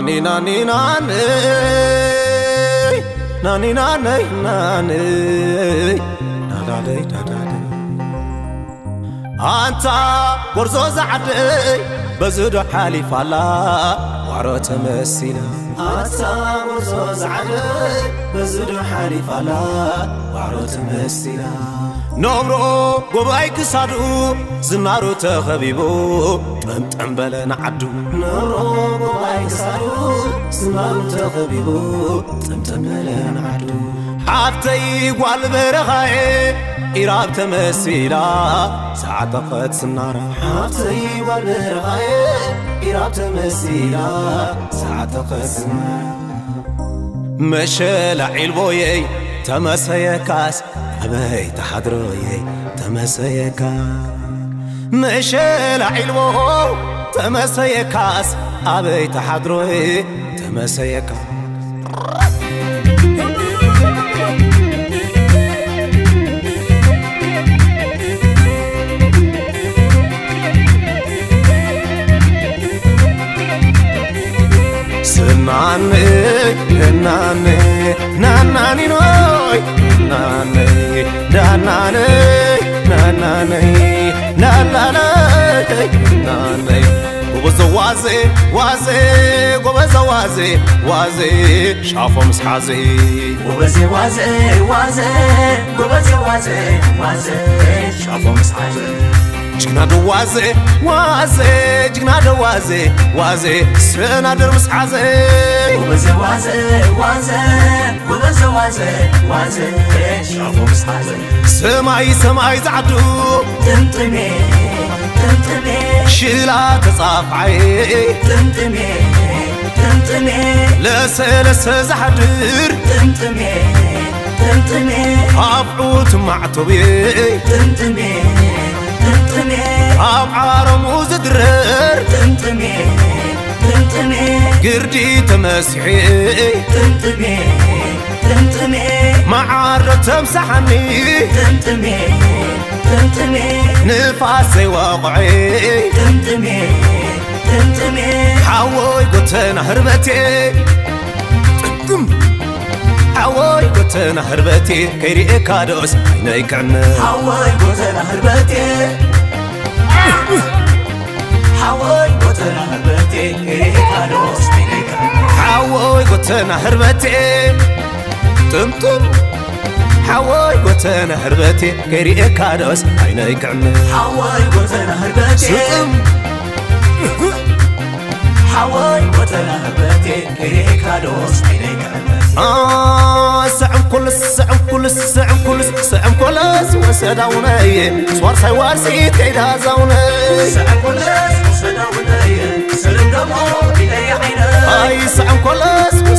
nani nani nani? Nani nani nani? Nani nani ኣንታ ጎርዞ ዛዕደይ በዝዶ ሓሊፋላ ዋዕሮ ተመሲላ ኣንታ ጎርዞ ዛዕደይ በዝዶ ሓሊፋላ ዋዕሮ ተመሲላ ነብሮ ጎባይ ክሳዱ ዝናሩ ተኸቢቡ ጥምጥም በለ ንዓዱ ነብሮ ጎባይ ክሳዱ ዝናሩ ተኸቢቡ ጥምጥም በለ ንዓዱ ሓፍተይ ጓል በረኻየ ኢራብ ተመሲላ ዝዓጠቐት ስናራ ሓፍተይ ጓል በረኻየ ኢራብ ተመሲላ ዝዓጠቐት ስናራ መሸላ ዒልቦየይ ተመሰየካስ ኣበይ ተሓድሮየይ ተመሰየካ መሸላ ዒልቦ ተመሰየካስ ኣበይ ተሓድሮየ ተመሰየካ ዋዜ ዋዜ ጎበዘ ዋዜ ዋዜ ሻፎ ምስሓዜ ጎበዜ ዋዜ ዋዜ ጎበዜ ዋዜ ዋዜ ሻፎ ምስሓዜ ጅግና ዶ ዋዜ ዋዜ ጅግና ዶ ዋዜ ዋዜ ስናድር ምስሓዜ ጎበዜ ዋዜ ዋዜ ጎበዜ ዋዜ ዋዜ ሻፎ ምስሓዜ ሰማይ ሰማይ ዝዓዱ ጥምጥሜ ጥምጥሜ ሽላ ተጻፍዓየ ጥምጥሜ ጥምጥሜ ለሰለሰ ዝሓድር ጥምጥሜ ጥምጥሜ ኣብዑት ማዕተብየ ጥምጥሜ ጥምጥሜ ኣብ ዓረሙ ዝድረር ጥምጥሜ ጥምጥሜ ግርዲ ተመሲሐ ጥምጥሜ ጥምጥሜ መዓረ ተምሳሓኒ ጥምጥሜ ጥምጥሜ نفاسي وقعي تمتمي تمتمي حوي قتنا هربتي. تم. حوي قتنا هربتي. كيري كادوس عيني كعنا حاوي قتنا هربتي. حاوي قتنا هربتي. كيري كادوس عيني كعنا حوي قتنا هربتي. تمتم حواي وتنا هربتي كري كاروس عينا يقعنا حواي وتنا هربتي حواي وتنا هربتي كري كاروس عيني كعمة آه سعم كل سعم كل سعم كل سعم كل وسداوني كل سوار كل كيدا كل سعم كل وسداوني كل دمو كل عيني كل سعم كل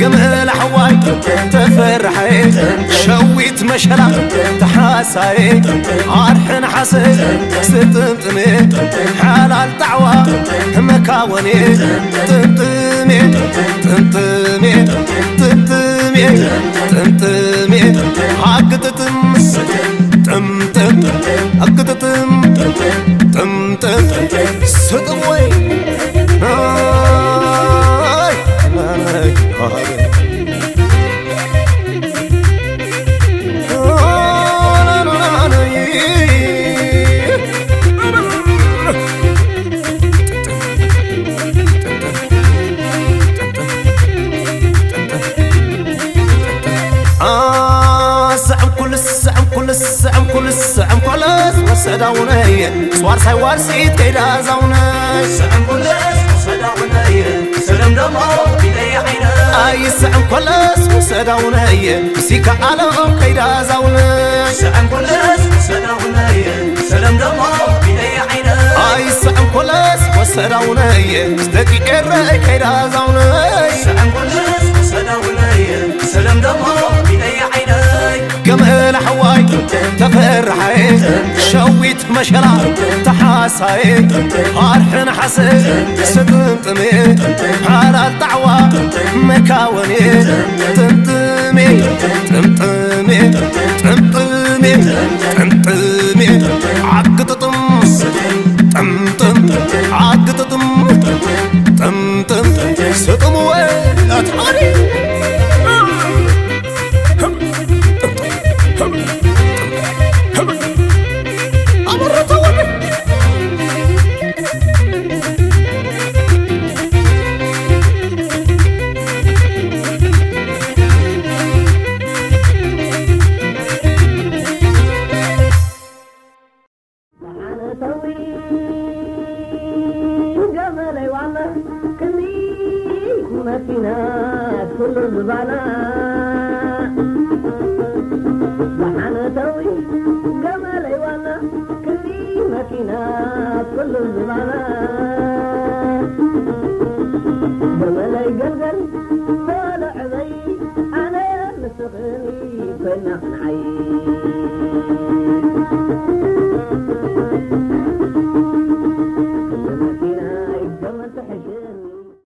قمه الحواي تفرحي شويت مشلا تحاساي عارحن حسي ستنطني حلال طعوة مكاوني. تنطمي تنطمي تنطمي تنطمي حق تتمس تمتم حق سداوني سوار ساي وار سيت كيلا زاوني سعم كلس سداوني سلم دمو بيدي عيني اي سعم كلس سداوني سيكا عالم كيلا زاوني سعم كلس سداوني سلم دمو بيدي عيني اي سعم كلس وسداوني ستكي كيرا كيلا زاوني سعم كلس سداوني سلم دمو بيدي عيني كم هلا حواي تفرحي شويت مشرا تحاساي فرحن حسد سبمطمي على الدعوة مكاوني تمتمي تمتمي مكينات كل الزبالة وحنتوي جمالي والله كلي مكينات كل الزبالة جمالي قلقل طالع ذي أنا مستغني نعيش